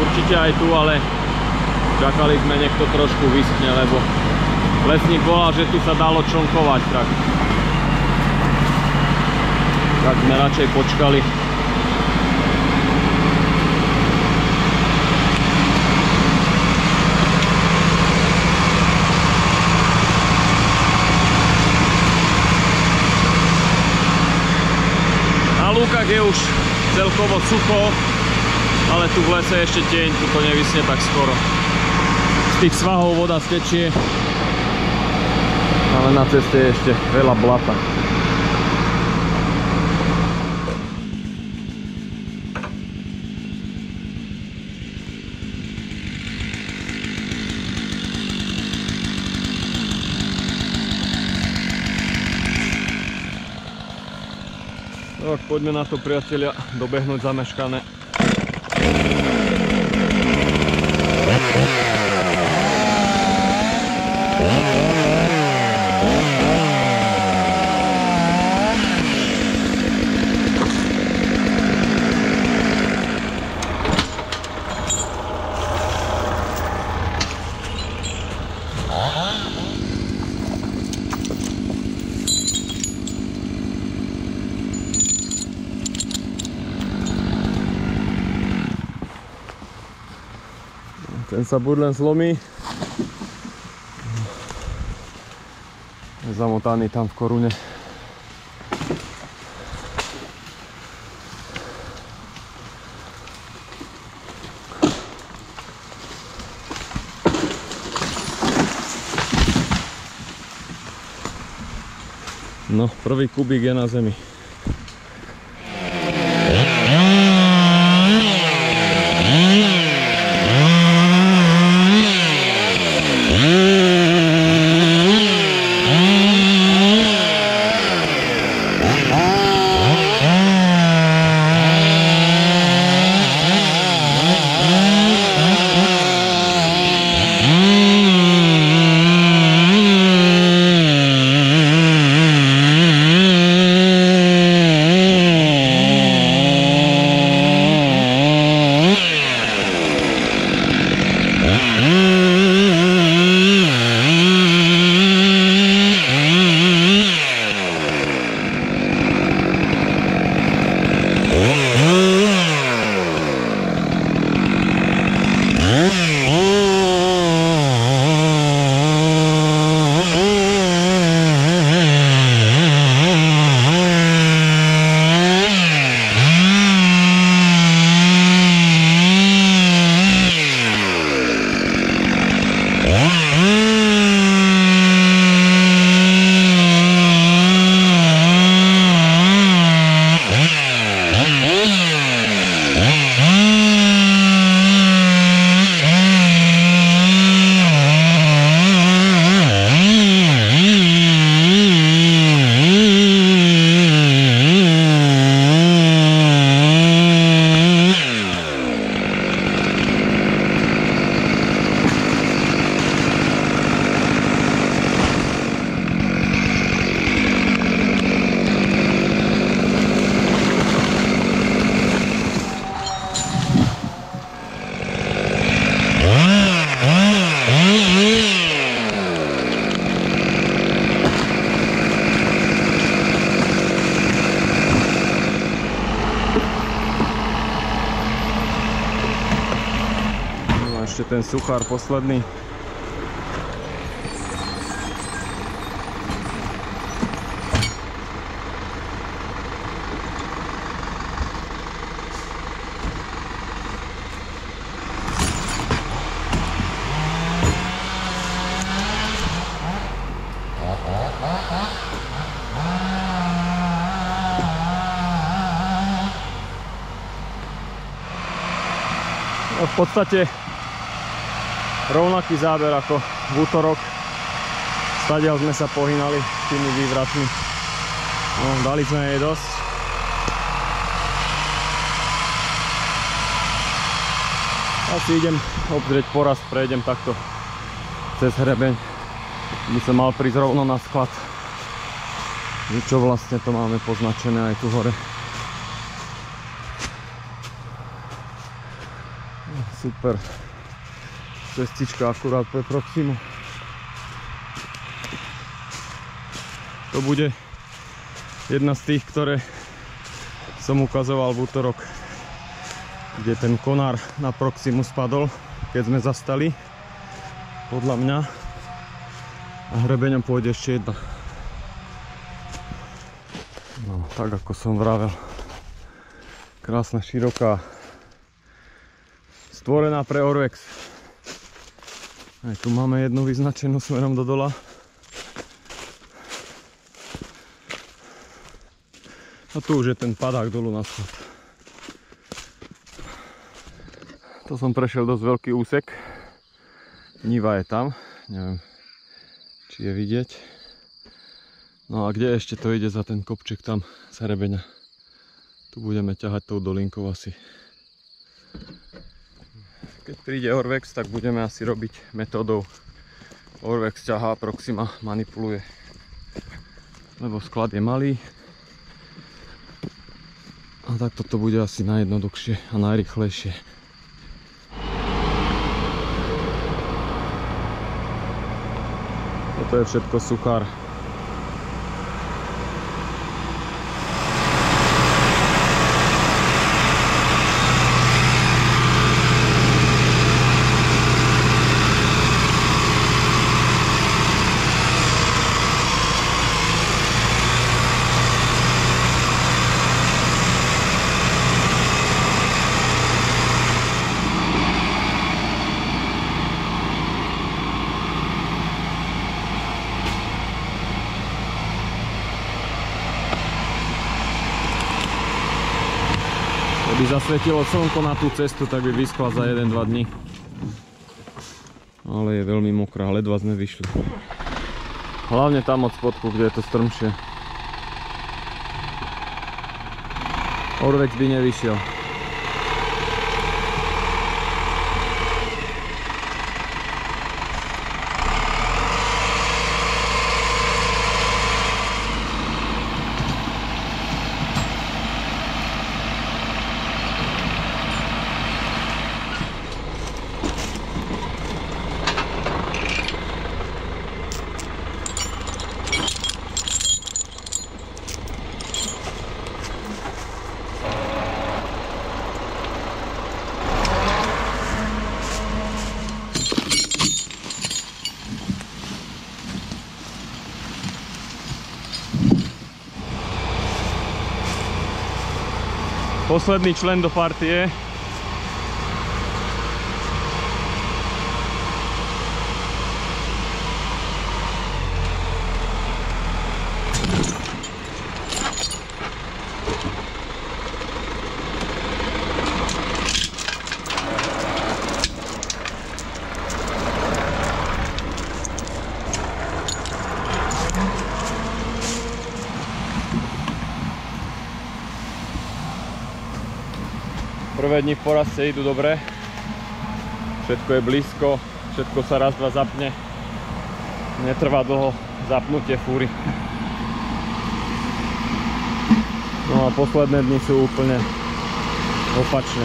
Určite aj tu, ale čakali sme, nech to trošku vyschne, lebo lesník volal, že tu sa dalo člnkovať. Tak, tak sme radšej počkali. lúkach je už celkovo sucho, ale tu v lese ešte tieň, tu to nevysne tak skoro. Z tých svahov voda stečie, ale na ceste je ešte veľa blata. Tak poďme na to priatelia, dobehnúť zameškané. Ten sa buď len zlomí. Je zamotaný tam v korune. No, prvý kubík je na zemi. Suchár posledný. V podstate rovnaký záber ako v útorok. Stadiaľ sme sa pohynali tými vývratmi. No, dali sme jej dosť. Asi idem obzrieť porast, prejdem takto cez hrebeň. by sa mal prísť rovno na sklad. Že čo vlastne to máme poznačené aj tu hore. Super. Cestička akurát pre Proximu. To bude jedna z tých, ktoré som ukazoval v útorok, kde ten konár na Proximu spadol, keď sme zastali. Podľa mňa a hrebeňom pôjde ešte jedna. No, tak ako som vravel. Krásna, široká. Stvorená pre Orvex. Aj tu máme jednu vyznačenú smerom do dola. A tu už je ten padák dolu na schod. To som prešiel dosť veľký úsek. Niva je tam. Neviem, či je vidieť. No a kde ešte to ide za ten kopček tam z hrebeňa. Tu budeme ťahať tou dolinkou asi. Keď príde Orvex, tak budeme asi robiť metódou Orvex ťahá, Proxima manipuluje. Lebo sklad je malý. A tak toto bude asi najjednoduchšie a najrychlejšie. to je všetko suchár. Zasvietilo slnko na tú cestu, tak by vyschla za 1-2 dní. Ale je veľmi mokrá, ledva sme vyšli. Hlavne tam od spodku, kde je to strmšie. Orvex by nevyšiel. Posledný člen do partie. Prvé dni v porazce idú dobre. Všetko je blízko, všetko sa raz, dva zapne. Netrvá dlho zapnutie fúry. No a posledné dni sú úplne opačné.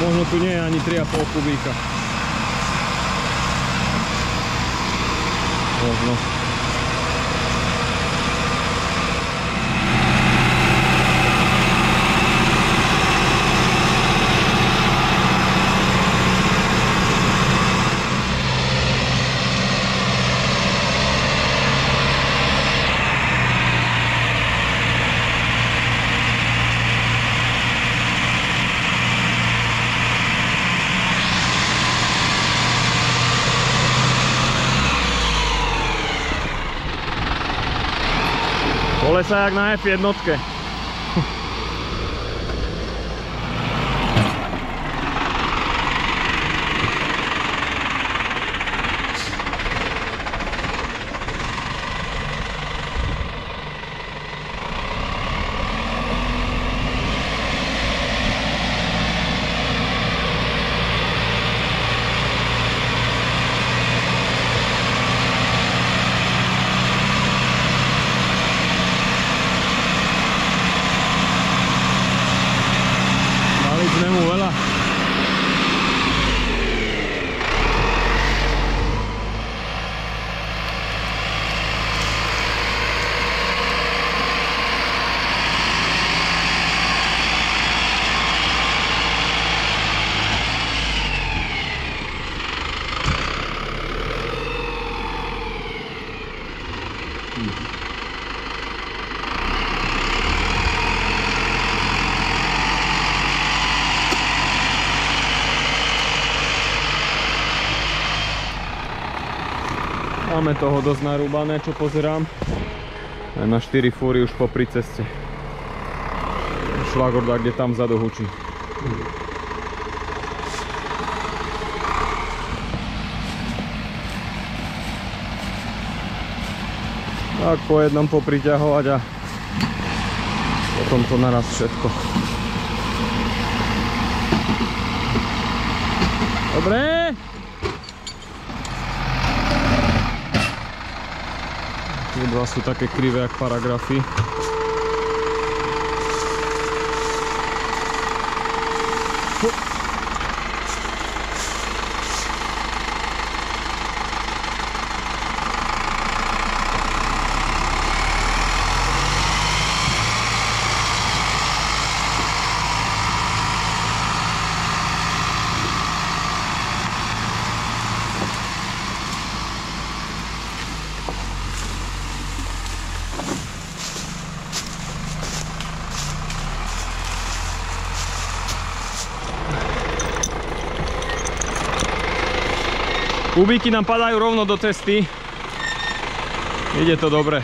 Možno tu nie je ani 3,5 kubíka. Kolesa jak na F1. Dali sme mu veľa. Máme toho dosť narúbané, čo pozerám. Aj na 4 fúry už popri ceste. Šlagorda, kde tam vzadu hučí. Tak po jednom popriťahovať a potom to naraz všetko. Dobre. Tie dva sú také krivé, jak paragrafy. Kubíky nám padajú rovno do cesty. Ide to dobre.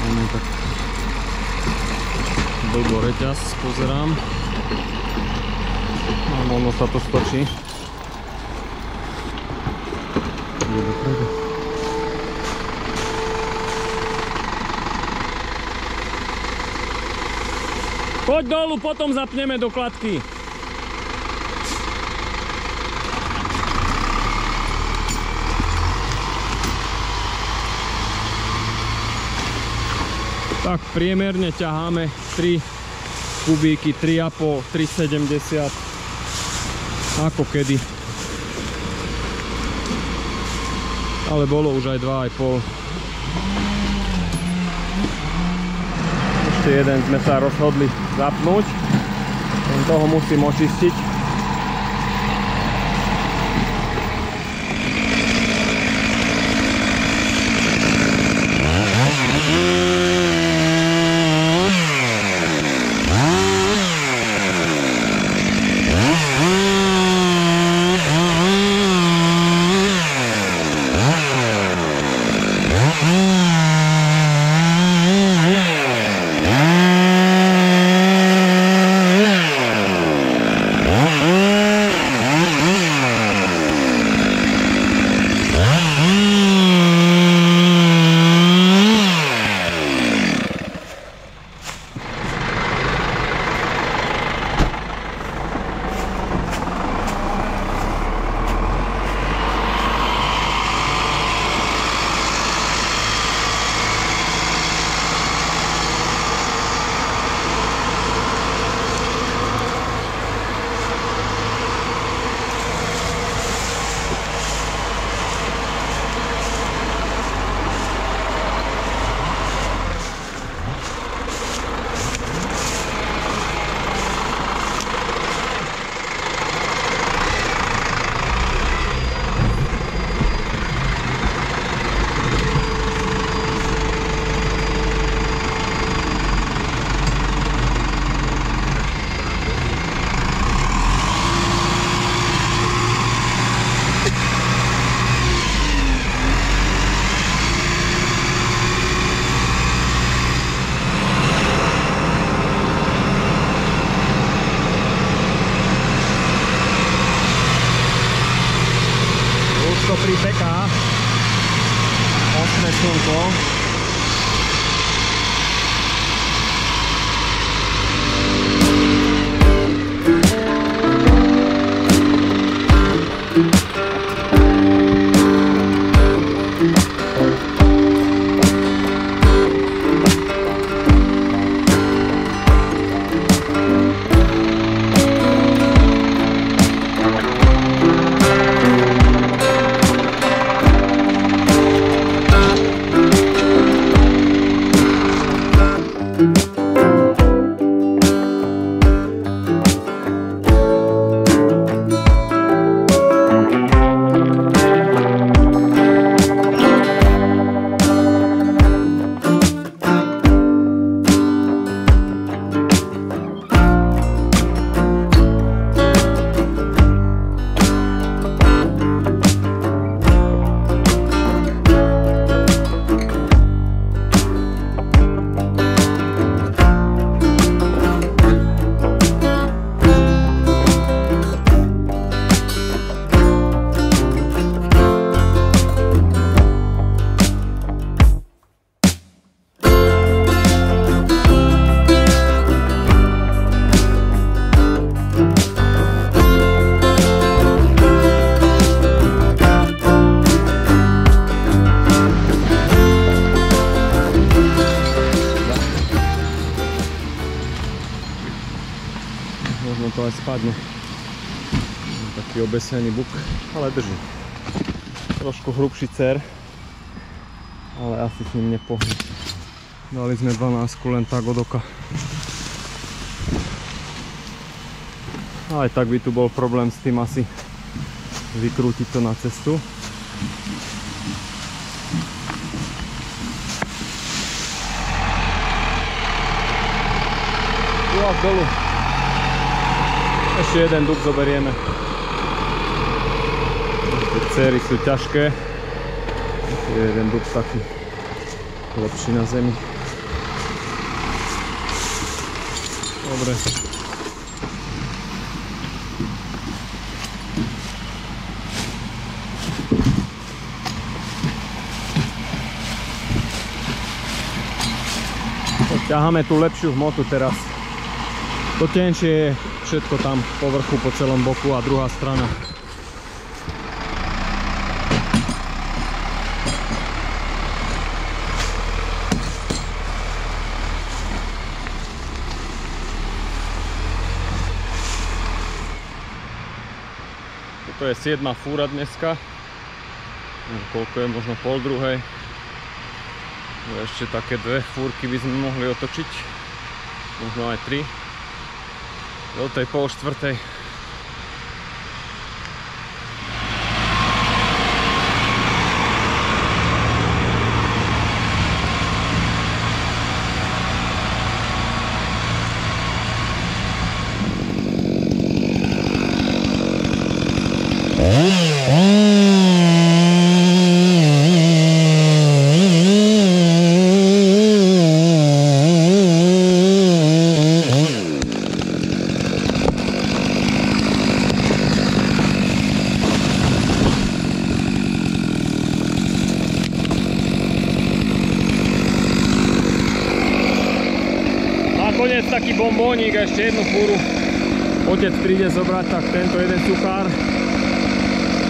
Máme reťaz, pozerám. Ono sa to stočí. Ide dopredu. Poď dolu, potom zapneme do kladky. Tak priemerne ťaháme 3 kubíky, 3,5, 3,70 ako kedy. Ale bolo už aj 2,5. Jeden sme sa rozhodli zapnúť. Len toho musím očistiť. Obesený buk, ale drží. Trošku hrubší cer, ale asi s ním nepohne. Dali sme 12 len tak od oka. Aj tak by tu bol problém s tým asi vykrútiť to na cestu. Tu až dolu. Ešte jeden dub zoberieme. Tie céry sú ťažké. Je jeden dub taký lepší na zemi. Dobre. ťaháme tú lepšiu hmotu teraz. To tenšie je všetko tam po vrchu, po celom boku a druhá strana. Toto je 7 fúra dneska. Koľko je, možno pol druhej. No ešte také dve fúrky by sme mohli otočiť. Možno aj tri. Do tej pol štvrtej. Nakoniec taký bombónik a ešte jednu fúru otec príde zobrať, tak tento jeden cukár.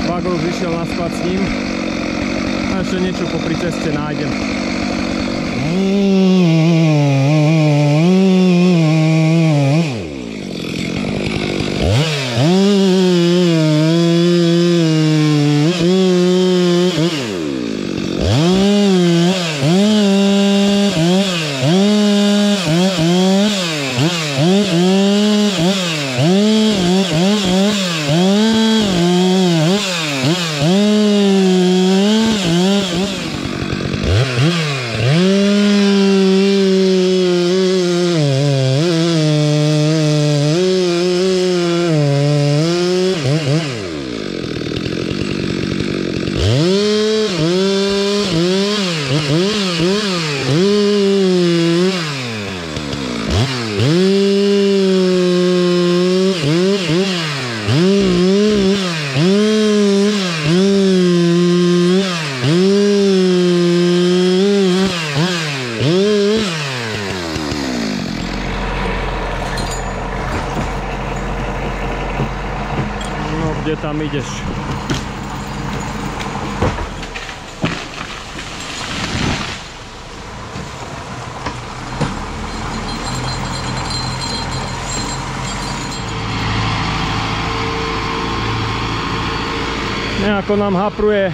Vagl vyšiel na s ním. A ešte niečo popri ceste nájdem. No, kde tam ideš? Nejako nám hapruje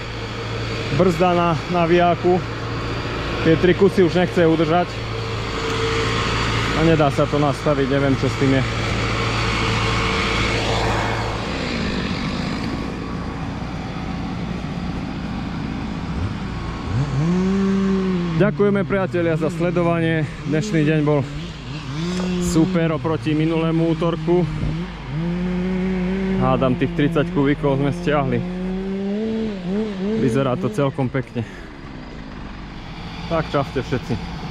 brzda na, na viaku. Tie tri kusy už nechce udržať. A nedá sa to nastaviť, neviem čo s tým je. Ďakujeme priatelia za sledovanie. Dnešný deň bol super oproti minulému útorku. Hádam tých 30 kubíkov sme stiahli. Vyzerá to celkom pekne. Tak čafte všetci.